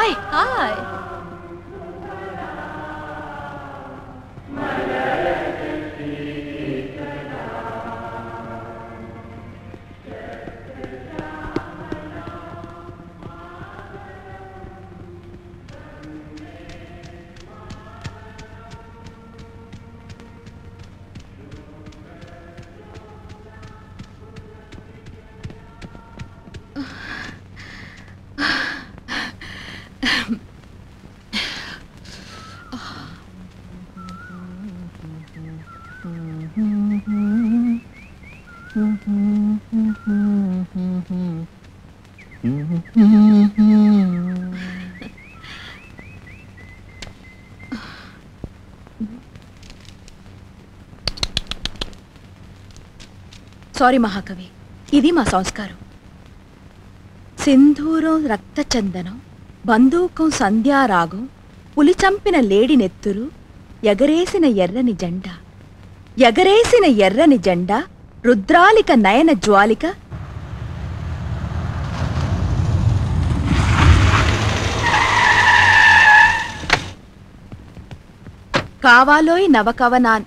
Hi. Hi. Sorry మహాకవి ఇది మా సంస్కారం. సింధూరం రక్తచందనం బందూకం సంధ్యారాగం పులి చంపిన లేడి నెత్తురు ఎగరేసిన ఎర్రని జెండా ఎగరేసిన ఎర్రని జెండా రుద్రాలిక నయన జ్వాలిక? కావాలోయ్ నవకవనాన్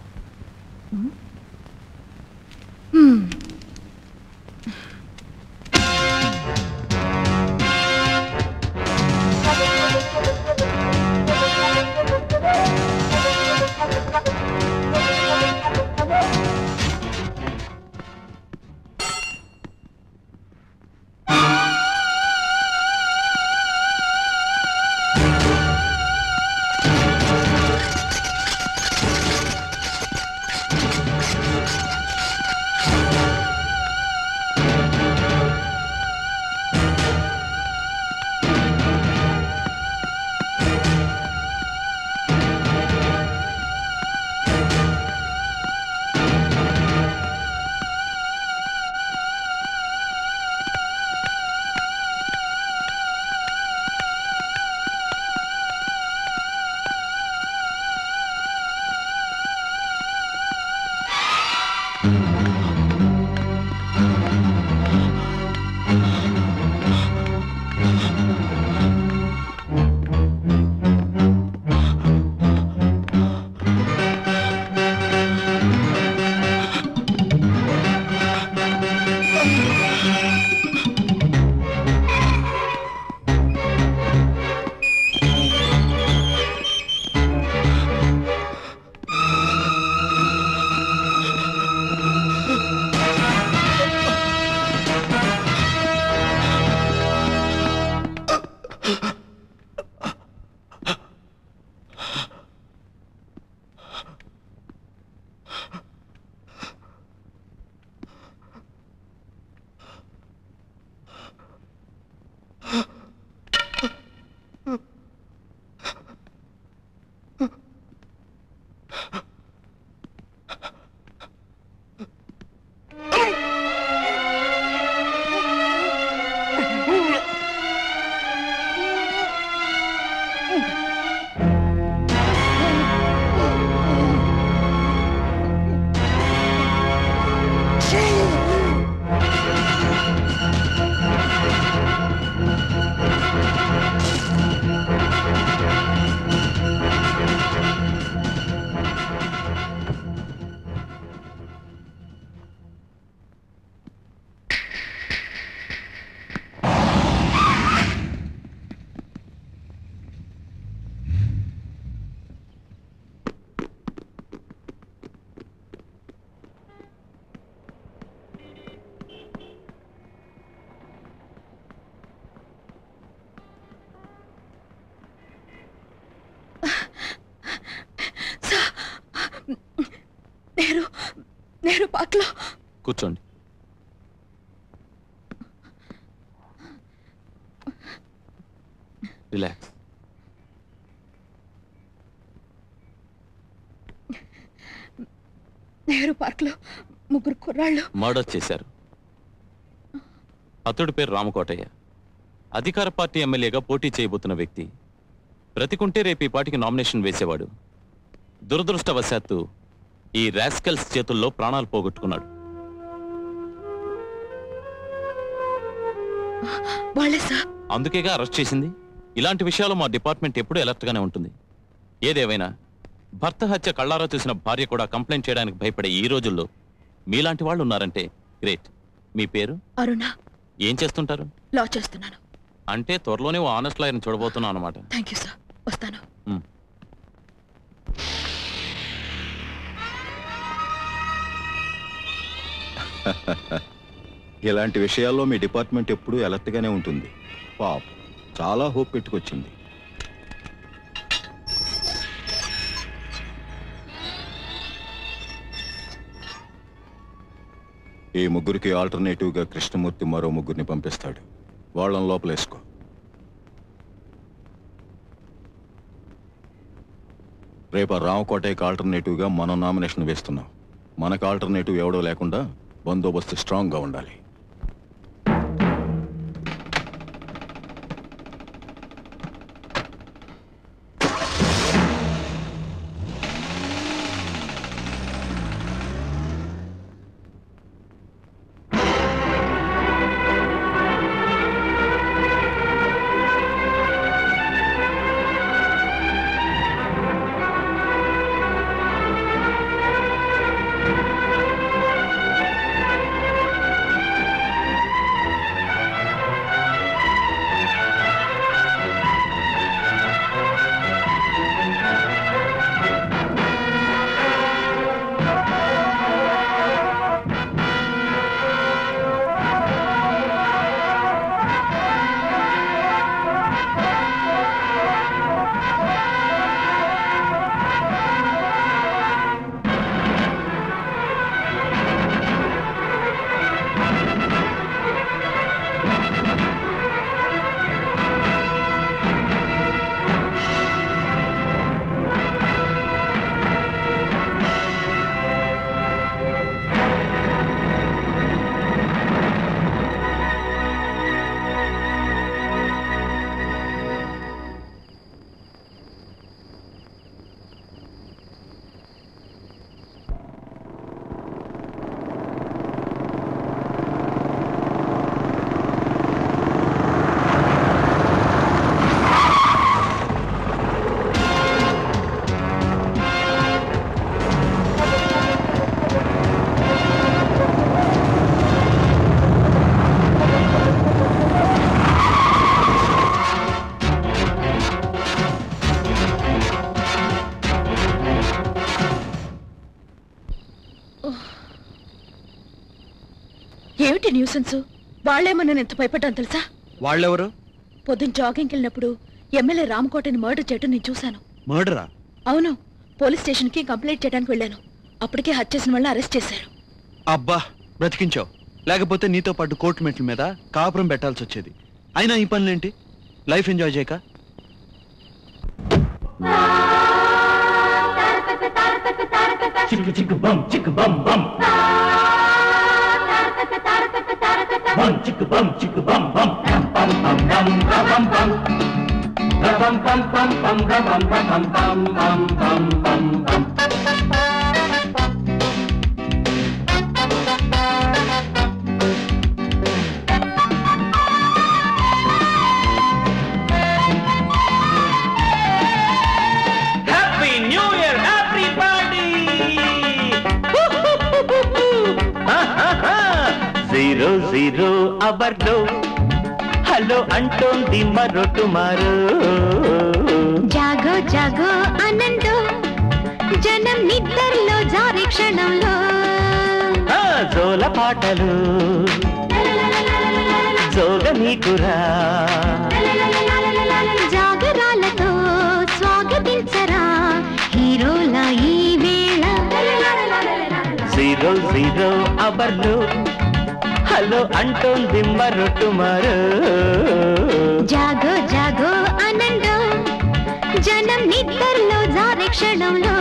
పార్క్లో కూర్చోండి. రిలాక్స్ నెహ్రూ పార్క్లో ముగ్గురు కుర్రాళ్ళు. మర్డర్ చేశారు. అతడి పేరు రామకోటయ్య. అధికార పార్టీ ఎమ్మెల్యేగా పోటీ చేయబోతున్న వ్యక్తి. బ్రతికుంటే రేపు ఈ పార్టీకి నామినేషన్ వేసేవాడు. దురదృష్టవశాత్తు ఈ రాస్కల్స్ చేతుల్లో ప్రాణాలు పోగొట్టుకున్నాడు. అందుకేగా అరెస్ట్ చేసింది? ఇలాంటి విషయాలు మా డిపార్ట్మెంట్ ఎప్పుడూ అలర్ట్గానే ఉంటుంది. ఏదేవైనా భర్త హత్య కళ్ళారా చూసిన భార్య కూడా కంప్లైంట్ చేయడానికి భయపడే ఈ రోజుల్లో మీలాంటి వాళ్ళు ఉన్నారంటే గ్రేట్. మీ పేరు? అరుణ. ఏం చేస్తుంటారు? లా చేస్తున్నాను. అంటే త్వరలోనే ఓ ఆనెస్ట్ లాయర్ని చూడబోతున్నాం అనమాట థ్యాంక్ యూ సార్. వస్తాను. ఇలాంటి విషయాల్లో మీ డిపార్ట్మెంట్ ఎప్పుడూ ఎలర్ట్గానే ఉంటుంది. పాప్ చాలా హోప్ పెట్టుకొచ్చింది. ఈ ముగ్గురికి ఆల్టర్నేటివ్గా కృష్ణమూర్తి మరో ముగ్గురిని పంపిస్తాడు. వాళ్ళని లోపలేసుకో. రేపు ఆ రామకోటయ్యకి ఆల్టర్నేటివ్గా మనం నామినేషన్ వేస్తున్నాం. మనకు ఆల్టర్నేటివ్ ఎవడో లేకుండా బందోబస్తు స్ట్రాంగ్గా ఉండాలి. న్యూసెన్స్? వాళ్ళేమో నేను ఎంత భయపడ్డాను తెలుసా? వాళ్ళెవరు? పొద్దున్న జాగింగ్కి వెళ్ళినప్పుడు ఎమ్మెల్యే రామకోటని మర్డర్ చేయటం నేను చూశాను. మర్డరా? అవును పోలీస్ స్టేషన్కి కంప్లైంట్ చేయడానికి వెళ్ళాను. అప్పటికే హత్య చేసిన వాళ్ళని అరెస్ట్ చేశారు. అబ్బా బ్రతికించావు. లేకపోతే నీతో పాటు కోర్టు మెట్ల మీద కాపురం పెట్టాల్సి వచ్చేది. అయినా ఈ పనులేంటి? లైఫ్ ఎంజాయ్ చేయక? చిక్కు చిక్కు బం చిక్కు బం బం బం చిక్కు బం చిక్కు బం బం బం బం బం బం బం బం బం బం బం బం బం బం బం బం బం బం హ్యాపీ జీరో అవర్లో. హలో అంటోంది మరో. టుమారో జాగో జాగో ఆనందో జనం నిద్రలో జారి క్షణంలో. ఆ, జోల పాటలు. జోగ నీకురా జాగరాలతో స్వాగతించరా హీరోల ఈ వేళ. జీరో జీరో అవర్లో. హలో అంటోంది మరో. టుమారో జాగో జాగో ఆనందం జనం నిద్రలో జారే క్షణంలో.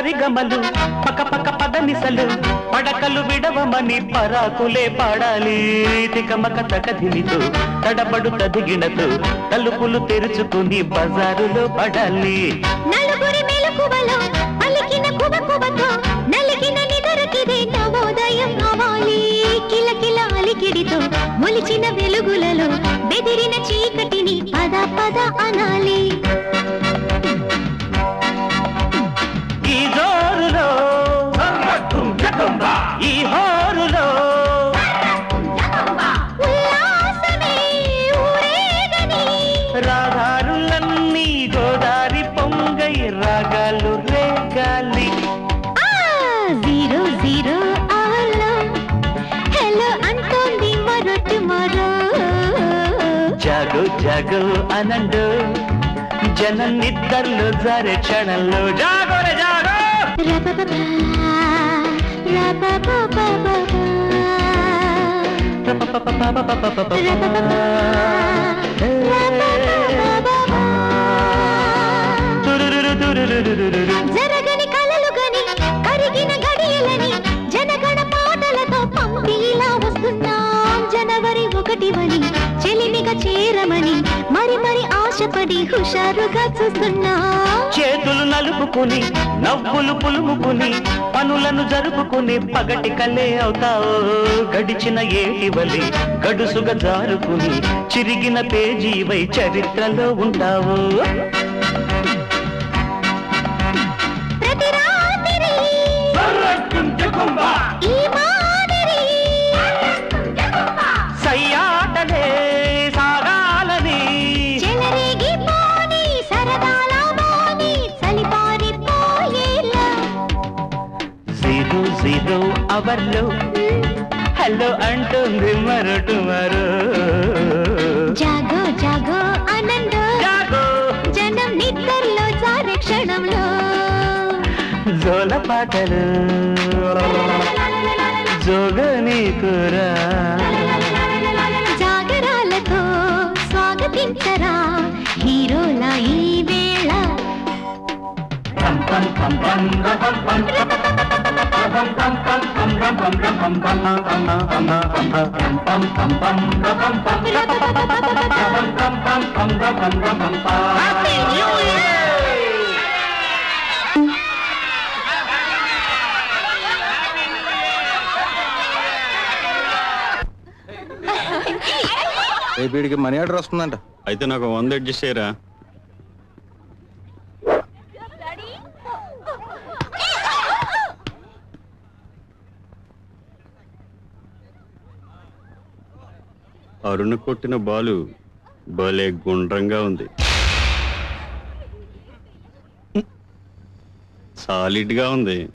సరిగమలు. పక పక పదనిసలు పడకలు విడవమని పరాకులే పాడాలి. తికమక తకధిమితో తడబడు తదిగినతో తలుపులు తెరుచుకుని బజారులో పడాలి. నలుగురి మెలకువలో పలికిన కుబకుబతో నలిగిన నిదరకిదే నవోదయం అవాలి. కిలకిల అలికిడితో మొలిచిన వెలుగులలో బెదిరిన చీకటిని పద పద అనాలి. జాగు అనండు జన నిద్రలో జారే క్షణంలో జాగోరే జాగో! జరగని కలలు గని కరిగిన గడియలని జనగణ పాటలతో పంపిలా వస్తున్నాం. జనవరి ఒకటివని చెలిమిగా చే ఆశపడి హుషారుగా చూస్తున్నాం. చేతులు నలుపుకుని నవ్వులు పులుముకుని పనులను జరుపుకుని పగటి కలే అవుతావు. గడిచిన ఏటివలి గడుసుగా జారుకుని చిరిగిన పేజీవై చరిత్రలో ఉంటావు. ప్రతి జీరో అవర్లో. హలో అంటుంది మరొటు మరో. జాగో జాగో ఆనందో. జాగో. జనం నిద్రలో జారే క్షణంలో. జోల పాటలు. జోగని కూరా. జాగరాలతో స్వాగతించరా హీరోల ఈ వేళ. Happy New Year! Money order వస్తుందంట అయితే నాకు వంద అడ్జస్ట్ చేయరా అరుణ కొట్టిన బాలు భలే గుండ్రంగా ఉంది. సాలిడ్గా ఉంది.